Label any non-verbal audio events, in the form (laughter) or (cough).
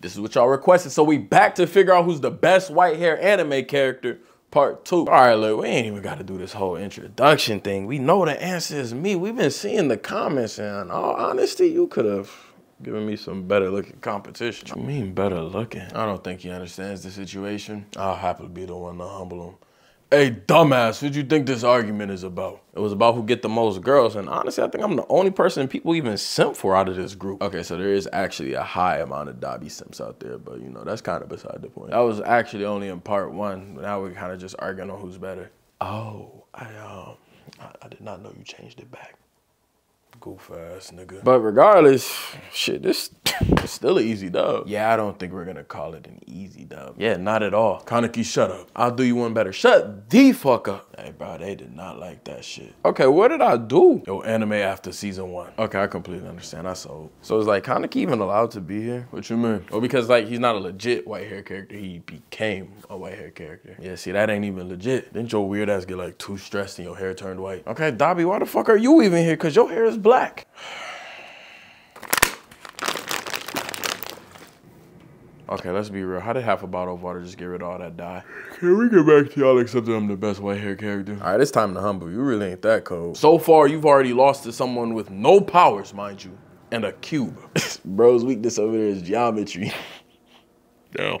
This is what y'all requested. So we back to figure out who's the best white hair anime character part two. All right, look, we ain't even got to do this whole introduction thing. We know the answer is me. We've been seeing the comments, and all honesty, you could have given me some better looking competition. What you mean better looking? I don't think he understands the situation. I'll happily be the one to humble him. Hey, dumbass, what do you think this argument is about? It was about who get the most girls, and honestly, I think I'm the only person people even simp for out of this group. Okay, so there is actually a high amount of Dabi simps out there, but you know, that's kind of beside the point. That was actually only in part one. Now we're kind of just arguing on who's better. Oh, I, um, I, I did not know you changed it back. Goof ass nigga. But regardless, shit, this is still an easy dub. Yeah, I don't think we're gonna call it an easy dub. Yeah, not at all. Kaneki, shut up. I'll do you one better. Shut the fuck up. Hey, bro, they did not like that shit. Okay, what did I do? Yo, anime after season one. Okay, I completely understand. I sold. So it's like Kaneki even allowed to be here? What you mean? Well, because like he's not a legit white hair character. He became a white hair character. Yeah, see, that ain't even legit. Didn't your weird ass get like too stressed and your hair turned white? Okay, Dabi, why the fuck are you even here? Cause your hair is black. Okay, let's be real. How did half a bottle of water just get rid of all that dye? Can we get back to y'all accepting I'm the best white hair character? All right, it's time to humble. You really ain't that cold. So far, you've already lost to someone with no powers, mind you, and a cube. (laughs) Bro's weakness over there is geometry. Damn.